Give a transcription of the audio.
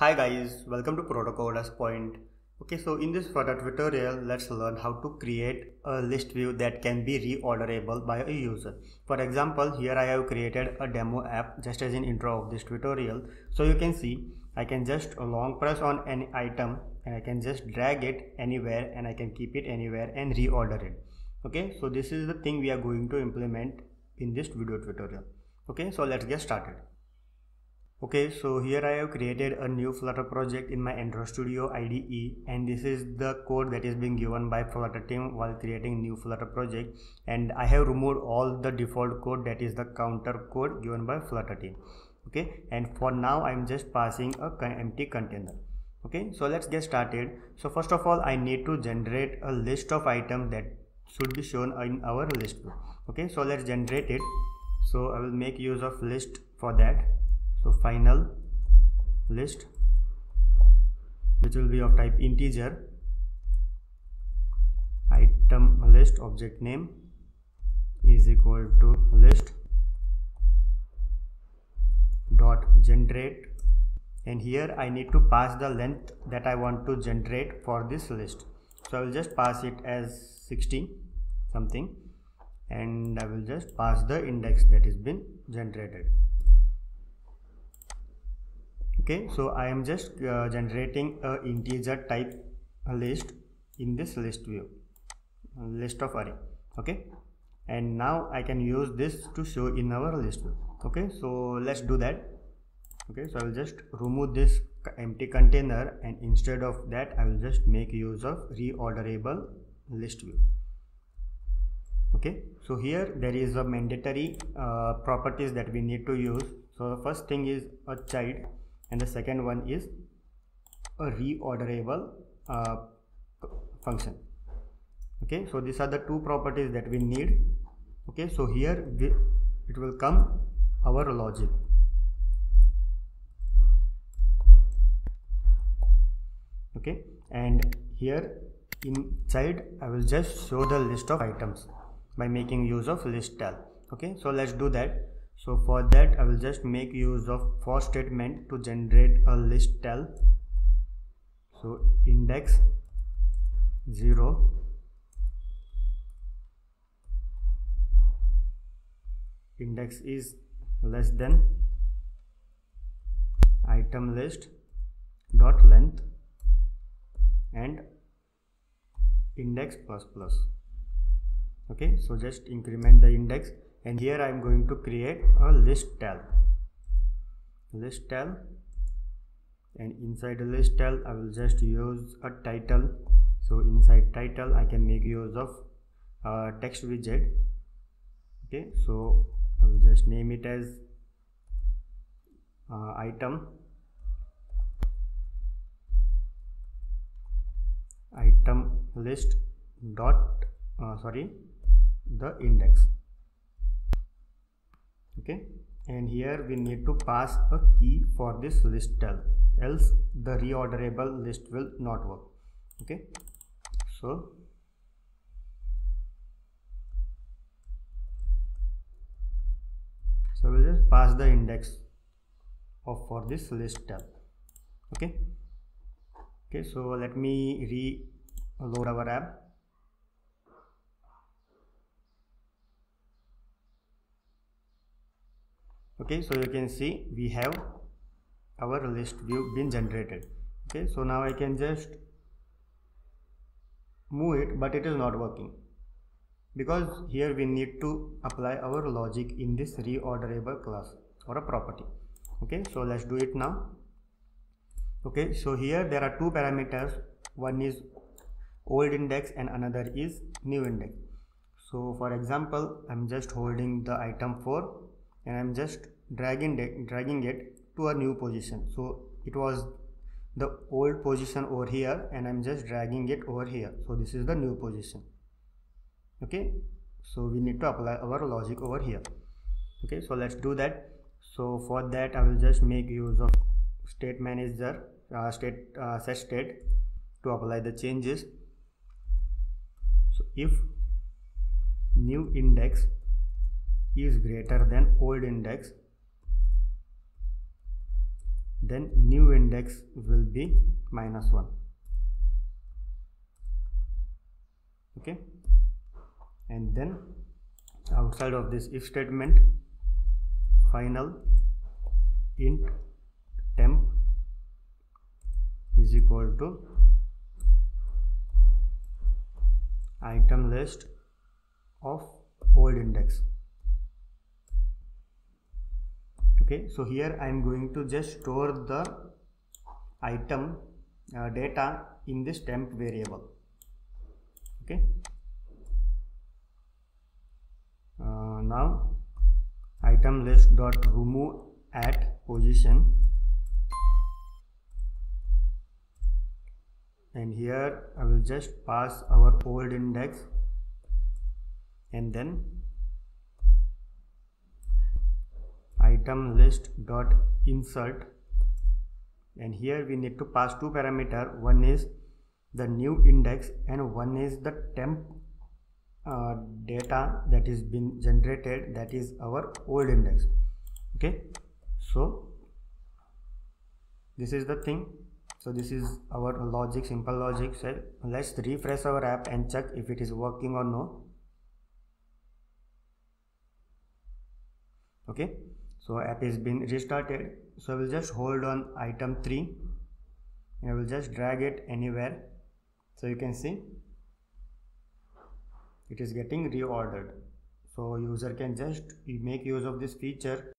Hi guys, welcome to Protocoders Point. Okay, so in this Flutter tutorial, let's learn how to create a list view that can be reorderable by a user. For example, here I have created a demo app just as an intro of this tutorial. So you can see I can just long press on any item and I can just drag it anywhere and I can keep it anywhere and reorder it. Okay, so this is the thing we are going to implement in this video tutorial. Okay, so let's get started. Okay, so here I have created a new Flutter project in my Android Studio IDE and this is the code that is being given by Flutter team while creating new Flutter project and I have removed all the default code that is the counter code given by Flutter team. Okay, and for now I'm just passing a empty container. Okay, so let's get started. So first of all, I need to generate a list of items that should be shown in our list. Okay, so let's generate it. So I will make use of list for that so final list which will be of type integer item list object name is equal to list dot generate. And here I need to pass the length that I want to generate for this list. So I will just pass it as 16 something and I will just pass the index that is been generated okay so i am just uh, generating a integer type list in this list view list of array okay? And now i can use this to show in our list view okay? So let's do that okay? So i will just remove this empty container and instead of that i will just make use of reorderable list view okay? So here there is a mandatory uh, properties that we need to use. So the first thing is a child and the second one is a reorderable uh, function. Okay so these are the two properties that we need. Okay so here we, it will come our logic. Okay and here inside i will just show the list of items by making use of list tile okay so let's do that so for that I will just make use of for statement to generate a list tile. So index 0 index is less than item list dot length and index plus plus. Okay so just increment the index and here I am going to create a list tile list tile and inside the list tile I will just use a title. So inside title I can make use of a text widget. Okay so I will just name it as uh, item. Item list dot uh, sorry the index okay? And here we need to pass a key for this list tile else the reorderable list will not work okay? So so we'll just pass the index of for this list tel okay? Okay so let me reload our app okay so you can see we have our list view been generated. Okay so now I can just move it but it is not working. Because here we need to apply our logic in this reorderable class or a property. Okay so let's do it now. Okay so here there are two parameters. One is old index and another is new index. So for example i'm just holding the item 4 and I'm just dragging it, dragging it to a new position. So it was the old position over here and I'm just dragging it over here. So this is the new position. Okay? So we need to apply our logic over here. Okay? So let's do that. So for that I will just make use of state manager uh, state uh, set state to apply the changes. So if new index is greater than old index then new index will be minus 1 okay? And then outside of this if statement final int temp is equal to item list of old index okay so here i am going to just store the item uh, data in this temp variable. Okay. Uh, now item list dot remove at position. And here I will just pass our old index and then item list dot insert. And here we need to pass two parameter. One is the new index and one is the temp uh, data that is been generated that is our old index. Okay? So this is the thing. So this is our logic simple logic. So let's refresh our app and check if it is working or no. Okay so app is been restarted. So i will just hold on item 3 and i will just drag it anywhere. So you can see it is getting reordered. So user can just make use of this feature